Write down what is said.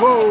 Whoa.